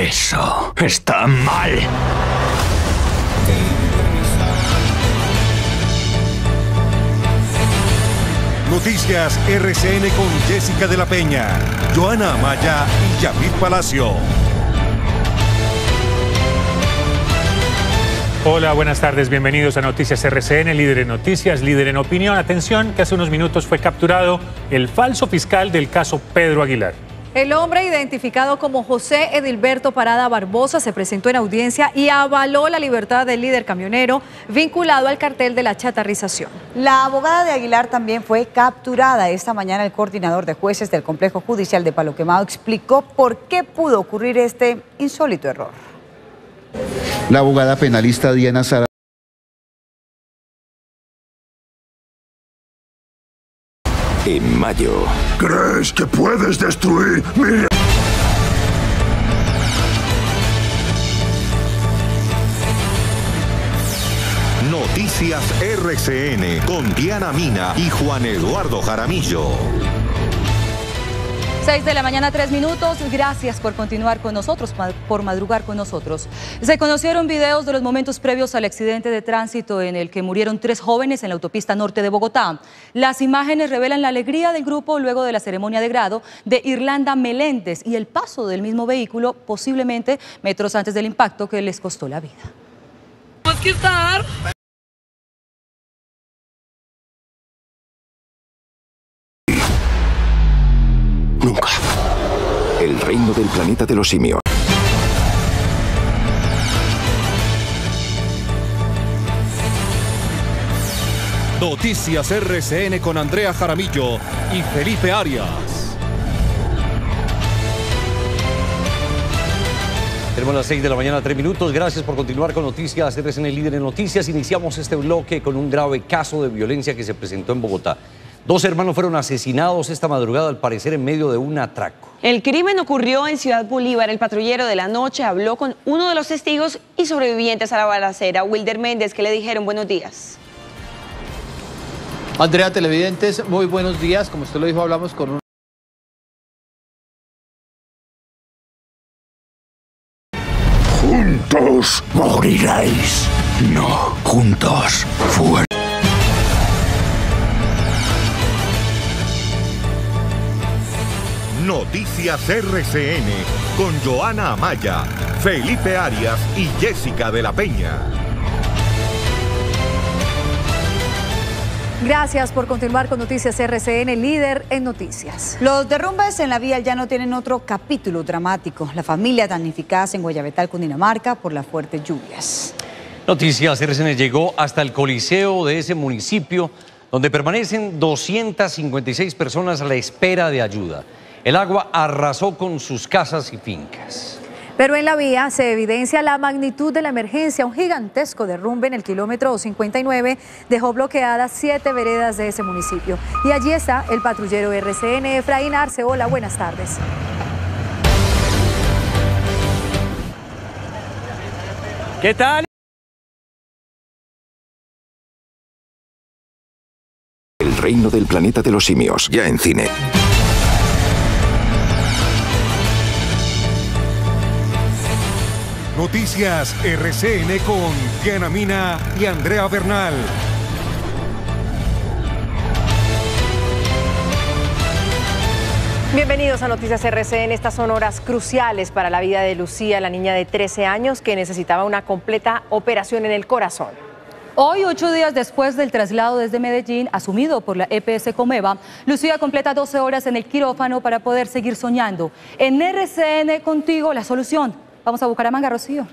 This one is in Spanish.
Eso está mal. Noticias RCN con Jessica de la Peña, Joana Amaya y Yamil Palacio. Hola, buenas tardes, bienvenidos a Noticias RCN, líder en noticias, líder en opinión. Atención, que hace unos minutos fue capturado el falso fiscal del caso Pedro Aguilar. El hombre identificado como José Edilberto Parada Barbosa se presentó en audiencia y avaló la libertad del líder camionero vinculado al cartel de la chatarrización. La abogada de Aguilar también fue capturada. Esta mañana el coordinador de jueces del complejo judicial de Palo Quemado explicó por qué pudo ocurrir este insólito error. La abogada penalista Diana Sara mayo. ¿Crees que puedes destruir mi... Noticias RCN con Diana Mina y Juan Eduardo Jaramillo. 6 de la mañana, 3 minutos. Gracias por continuar con nosotros, por madrugar con nosotros. Se conocieron videos de los momentos previos al accidente de tránsito en el que murieron tres jóvenes en la autopista norte de Bogotá. Las imágenes revelan la alegría del grupo luego de la ceremonia de grado de Irlanda Meléndez y el paso del mismo vehículo, posiblemente metros antes del impacto que les costó la vida. Nunca. El reino del planeta de los simios. Noticias RCN con Andrea Jaramillo y Felipe Arias. Tenemos las 6 de la mañana, 3 minutos. Gracias por continuar con Noticias RCN Líder en Noticias. Iniciamos este bloque con un grave caso de violencia que se presentó en Bogotá. Dos hermanos fueron asesinados esta madrugada, al parecer, en medio de un atraco. El crimen ocurrió en Ciudad Bolívar. El patrullero de la noche habló con uno de los testigos y sobrevivientes a la balacera, Wilder Méndez, que le dijeron buenos días. Andrea Televidentes, muy buenos días. Como usted lo dijo, hablamos con un... Juntos moriréis. No, juntos fuertes. Noticias RCN con Joana Amaya, Felipe Arias y Jessica de la Peña. Gracias por continuar con Noticias RCN, líder en noticias. Los derrumbes en la vía ya no tienen otro capítulo dramático. La familia damnificada en Guayabetal, Cundinamarca, por las fuertes lluvias. Noticias RCN llegó hasta el coliseo de ese municipio, donde permanecen 256 personas a la espera de ayuda. El agua arrasó con sus casas y fincas. Pero en la vía se evidencia la magnitud de la emergencia. Un gigantesco derrumbe en el kilómetro 59 dejó bloqueadas siete veredas de ese municipio. Y allí está el patrullero RCN, Efraín Arce. Hola, buenas tardes. ¿Qué tal? El reino del planeta de los simios, ya en cine. Noticias RCN con Diana Mina y Andrea Bernal. Bienvenidos a Noticias RCN. Estas son horas cruciales para la vida de Lucía, la niña de 13 años que necesitaba una completa operación en el corazón. Hoy, ocho días después del traslado desde Medellín, asumido por la EPS Comeva, Lucía completa 12 horas en el quirófano para poder seguir soñando. En RCN contigo, la solución. Vamos a Bucaramanga, Rocío.